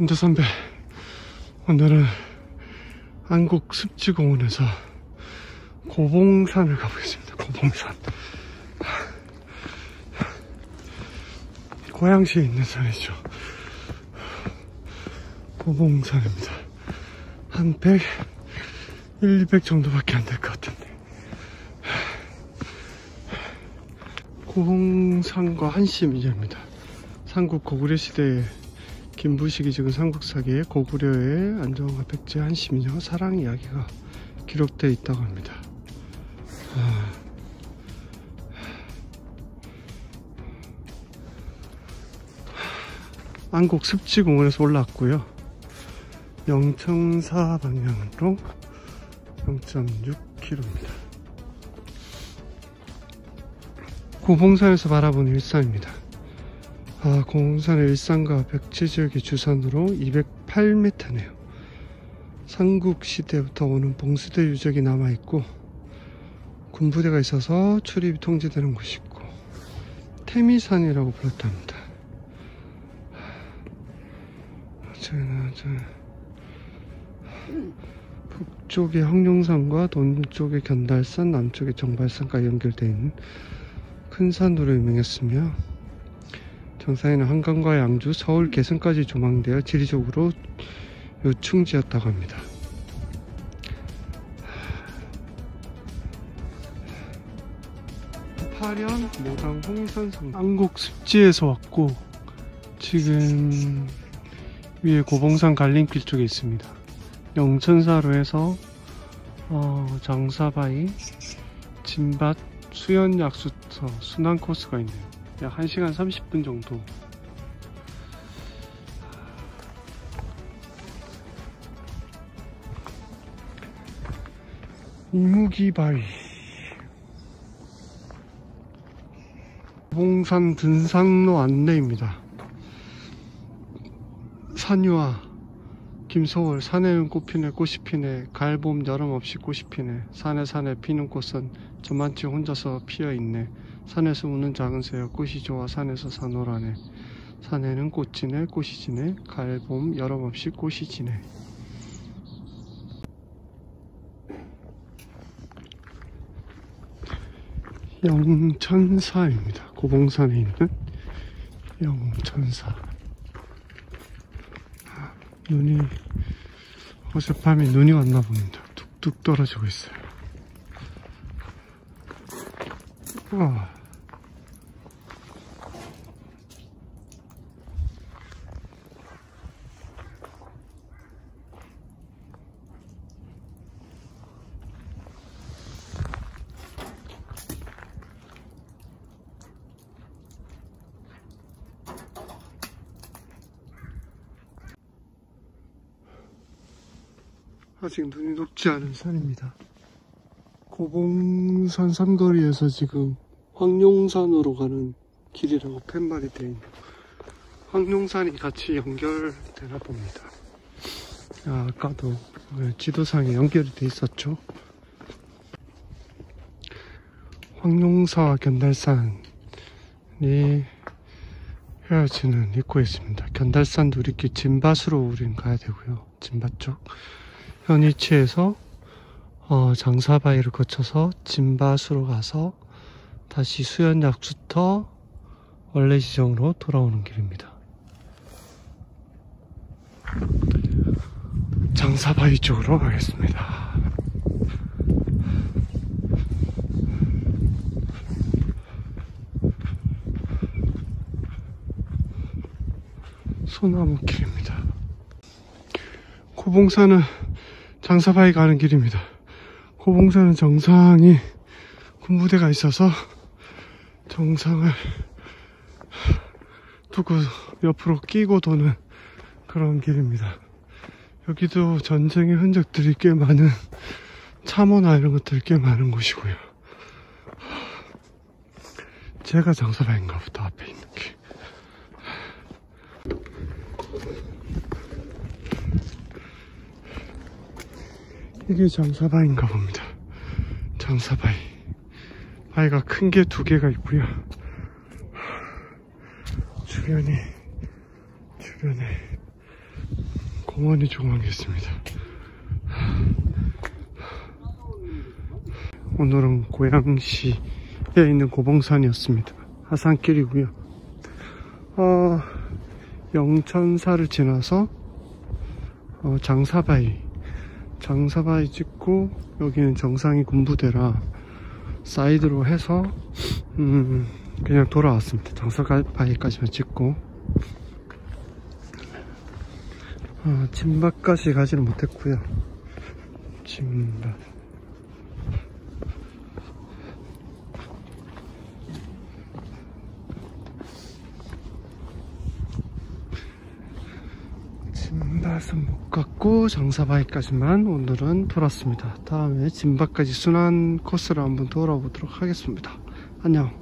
혼자 선배 오늘은 한국 습지공원에서 고봉산을 가보겠습니다. 고봉산. 고양시에 있는 산이죠. 고봉산입니다. 한 100, 1, 200 정도밖에 안 될 것 같은데. 고봉산과 한시민입니다. 삼국 고구려 시대에 김부식이 지은 삼국사기에 고구려의 안정과 백제 한시민녀 사랑 이야기가 기록되어 있다고 합니다. 아... 안곡 습지공원에서 올라왔고요. 영청사 방향으로 0.6km입니다. 고봉산에서 바라보는 일산입니다. 아, 공산의 일산과 백제 지역의 주산으로 208m네요. 삼국 시대부터 오는 봉수대 유적이 남아있고 군부대가 있어서 출입이 통제되는 곳이 있고 태미산이라고 불렀답니다. 북쪽의 황룡산과 동쪽의 견달산, 남쪽의 정발산과 연결되어 있는 큰 산으로 유명했으며 정상에는 한강과 양주, 서울, 개성까지 조망되어 지리적으로 요충지였다고 합니다. 파련, 모당, 홍산성, 안곡 습지에서 왔고 지금 위에 고봉산 갈림길 쪽에 있습니다. 영천사로 해서 어, 장사바위, 진밭, 수연약수터, 순환 코스가 있네요. 약 1시간 30분 정도. 이무기 바위. 봉산 등산로 안내입니다. 산유와 김소월 산에는 꽃 피네 꽃이 피네 가을봄 여름 없이 꽃이 피네 산에 산에 피는 꽃은 저만치 혼자서 피어있네 산에서 우는 작은 새야 꽃이 좋아 산에서 사노라네 산에는 꽃 지네 꽃이 지네 가을 봄 여름 없이 꽃이 지네 영천사입니다. 고봉산에 있는 영천사. 아, 눈이 어젯밤에 눈이 왔나 봅니다. 뚝뚝 떨어지고 있어요. 아. 아직 눈이 녹지 않은 산입니다. 고봉산 삼거리에서 지금 황룡산으로 가는 길이라고 팻말이 되어 있는 황룡산이 같이 연결되나 봅니다. 아, 아까도 지도상에 연결이 돼 있었죠. 황룡사와 견달산이 헤어지는 입구에 있습니다. 견달산 누리길 진밭으로 우린 가야 되고요. 진밭 쪽. 현 위치에서 어, 장사바위를 거쳐서 진밭으로 가서 다시 수연약수터 원래 지정으로 돌아오는 길입니다. 장사바위 쪽으로 가겠습니다. 소나무 길입니다. 고봉산은 장사바위 가는 길입니다. 고봉산은 정상이 군부대가 있어서 정상을 두고 옆으로 끼고 도는 그런 길입니다. 여기도 전쟁의 흔적들이 꽤 많은 참호나 이런 것들이 꽤 많은 곳이고요. 제가 장사바인가 보다 앞에 있는 게. 이게 장사바인가 봅니다. 장사바위. 바위가 큰 게 두 개가 있고요. 주변이, 주변에 공원이 조망이 있습니다. 오늘은 고양시에 있는 고봉산이었습니다. 하산길이고요. 어, 영천사를 지나서 어, 장사바위 장사바위 찍고 여기는 정상이 군부대라 사이드로 해서 음, 그냥 돌아왔습니다. 장사바위까지만 찍고 어, 진박까지 가지는 못했고요. 진박 진밭은 못 갔고 장사바위까지만 오늘은 돌았습니다. 다음에 진밭까지 순환 코스를 한번 돌아보도록 하겠습니다. 안녕.